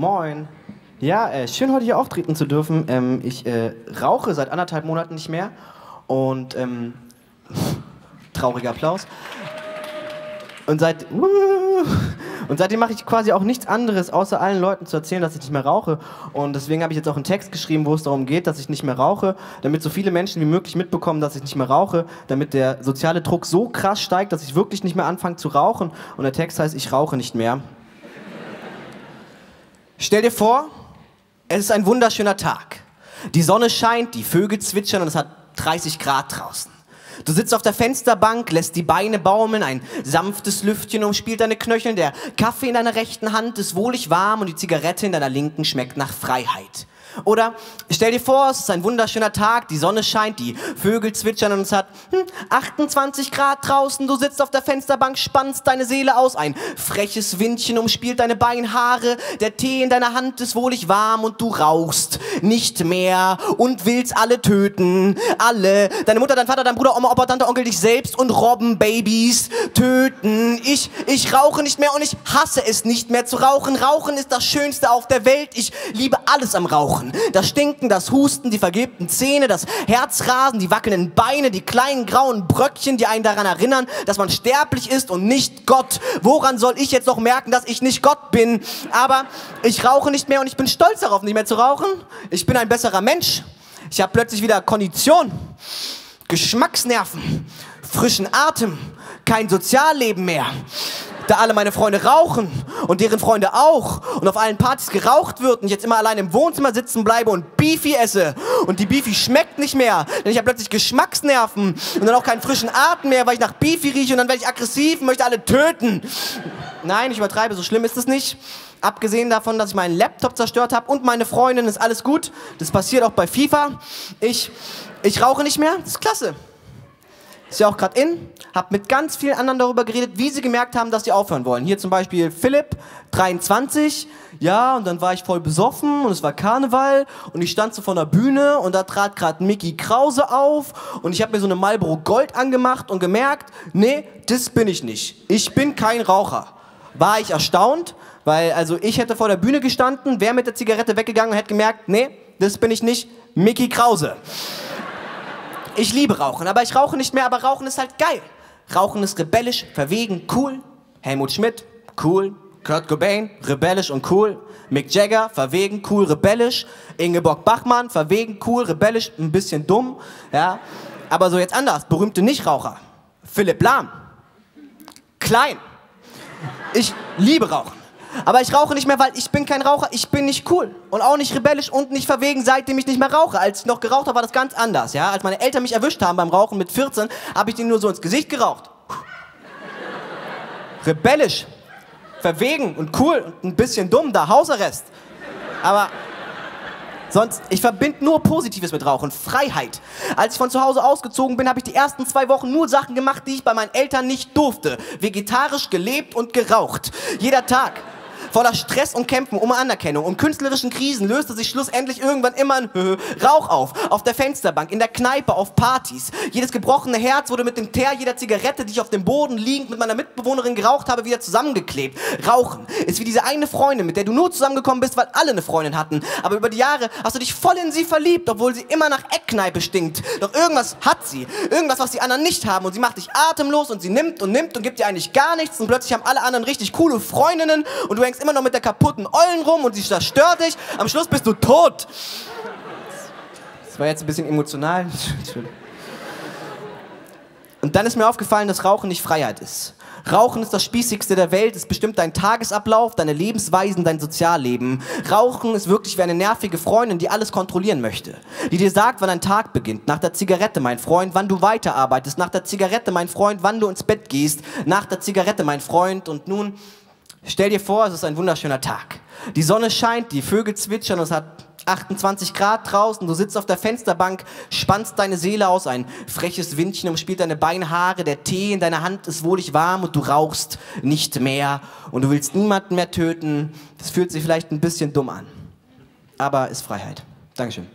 Moin. Ja, äh, schön heute hier auftreten zu dürfen. Ähm, ich äh, rauche seit anderthalb Monaten nicht mehr und ähm, trauriger Applaus. Und seit und seitdem mache ich quasi auch nichts anderes, außer allen Leuten zu erzählen, dass ich nicht mehr rauche. Und deswegen habe ich jetzt auch einen Text geschrieben, wo es darum geht, dass ich nicht mehr rauche, damit so viele Menschen wie möglich mitbekommen, dass ich nicht mehr rauche, damit der soziale Druck so krass steigt, dass ich wirklich nicht mehr anfange zu rauchen. Und der Text heißt, ich rauche nicht mehr. Stell dir vor, es ist ein wunderschöner Tag. Die Sonne scheint, die Vögel zwitschern und es hat 30 Grad draußen. Du sitzt auf der Fensterbank, lässt die Beine baumeln, ein sanftes Lüftchen umspielt deine Knöcheln, der Kaffee in deiner rechten Hand ist wohlig warm und die Zigarette in deiner linken schmeckt nach Freiheit. Oder stell dir vor, es ist ein wunderschöner Tag, die Sonne scheint, die Vögel zwitschern und es hat hm, 28 Grad draußen, du sitzt auf der Fensterbank, spannst deine Seele aus, ein freches Windchen umspielt deine Beinhaare, der Tee in deiner Hand ist wohlig warm und du rauchst nicht mehr und willst alle töten, alle, deine Mutter, dein Vater, dein Bruder, Oma, Opa, Tante, Onkel, dich selbst und Robbenbabys töten. Ich, ich rauche nicht mehr und ich hasse es nicht mehr zu rauchen. Rauchen ist das Schönste auf der Welt. Ich liebe alles am Rauchen. Rauchen. Das Stinken, das Husten, die vergilbten Zähne, das Herzrasen, die wackelnden Beine, die kleinen grauen Bröckchen, die einen daran erinnern, dass man sterblich ist und nicht Gott. Woran soll ich jetzt noch merken, dass ich nicht Gott bin? Aber ich rauche nicht mehr und ich bin stolz darauf, nicht mehr zu rauchen. Ich bin ein besserer Mensch. Ich habe plötzlich wieder Kondition, Geschmacksnerven, frischen Atem, kein Sozialleben mehr da alle meine Freunde rauchen und deren Freunde auch und auf allen Partys geraucht wird und ich jetzt immer allein im Wohnzimmer sitzen bleibe und Beefy esse und die Beefy schmeckt nicht mehr, denn ich habe plötzlich Geschmacksnerven und dann auch keinen frischen Atem mehr, weil ich nach Beefy rieche und dann werde ich aggressiv und möchte alle töten. Nein, ich übertreibe, so schlimm ist es nicht. Abgesehen davon, dass ich meinen Laptop zerstört habe und meine Freundin, ist alles gut. Das passiert auch bei FIFA. Ich, ich rauche nicht mehr, das ist klasse. Ist ja auch gerade in. Hab mit ganz vielen anderen darüber geredet, wie sie gemerkt haben, dass sie aufhören wollen. Hier zum Beispiel Philipp, 23. Ja, und dann war ich voll besoffen und es war Karneval und ich stand so vor der Bühne und da trat gerade Mickey Krause auf und ich habe mir so eine Marlboro Gold angemacht und gemerkt, nee, das bin ich nicht. Ich bin kein Raucher. War ich erstaunt, weil also ich hätte vor der Bühne gestanden, wäre mit der Zigarette weggegangen und hätte gemerkt, nee, das bin ich nicht. Mickey Krause. Ich liebe Rauchen, aber ich rauche nicht mehr, aber Rauchen ist halt geil. Rauchen ist rebellisch, verwegen, cool. Helmut Schmidt, cool. Kurt Cobain, rebellisch und cool. Mick Jagger, verwegen, cool, rebellisch. Ingeborg Bachmann, verwegen, cool, rebellisch, ein bisschen dumm. Ja. Aber so jetzt anders, berühmte Nichtraucher. Philipp Lahm. Klein. Ich liebe Rauchen. Aber ich rauche nicht mehr, weil ich bin kein Raucher, ich bin nicht cool und auch nicht rebellisch und nicht verwegen, seitdem ich nicht mehr rauche. Als ich noch geraucht habe, war das ganz anders, ja? Als meine Eltern mich erwischt haben beim Rauchen mit 14, habe ich denen nur so ins Gesicht geraucht. rebellisch, verwegen und cool und ein bisschen dumm, da Hausarrest. Aber Sonst, ich verbinde nur Positives mit Rauchen. Freiheit. Als ich von zu Hause ausgezogen bin, habe ich die ersten zwei Wochen nur Sachen gemacht, die ich bei meinen Eltern nicht durfte. Vegetarisch gelebt und geraucht. Jeder Tag voller Stress und Kämpfen um Anerkennung, um künstlerischen Krisen löste sich schlussendlich irgendwann immer ein Rauch auf. Auf der Fensterbank, in der Kneipe, auf Partys. Jedes gebrochene Herz wurde mit dem Teer jeder Zigarette, die ich auf dem Boden liegend mit meiner Mitbewohnerin geraucht habe, wieder zusammengeklebt. Rauchen ist wie diese eine Freundin, mit der du nur zusammengekommen bist, weil alle eine Freundin hatten. Aber über die Jahre hast du dich voll in sie verliebt, obwohl sie immer nach Eckkneipe stinkt. Doch irgendwas hat sie. Irgendwas, was die anderen nicht haben. Und sie macht dich atemlos und sie nimmt und nimmt und gibt dir eigentlich gar nichts. Und plötzlich haben alle anderen richtig coole Freundinnen und du hängst immer noch mit der kaputten Eulen rum und sie zerstört dich. Am Schluss bist du tot. Das war jetzt ein bisschen emotional. Und dann ist mir aufgefallen, dass Rauchen nicht Freiheit ist. Rauchen ist das Spießigste der Welt, es bestimmt deinen Tagesablauf, deine Lebensweisen, dein Sozialleben. Rauchen ist wirklich wie eine nervige Freundin, die alles kontrollieren möchte. Die dir sagt, wann ein Tag beginnt. Nach der Zigarette, mein Freund, wann du weiterarbeitest. Nach der Zigarette, mein Freund, wann du ins Bett gehst. Nach der Zigarette, mein Freund. Und nun Stell dir vor, es ist ein wunderschöner Tag. Die Sonne scheint, die Vögel zwitschern, es hat 28 Grad draußen, du sitzt auf der Fensterbank, spannst deine Seele aus, ein freches Windchen umspielt deine Beinhaare, der Tee in deiner Hand ist wohlig warm und du rauchst nicht mehr und du willst niemanden mehr töten. Das fühlt sich vielleicht ein bisschen dumm an, aber ist Freiheit. Dankeschön.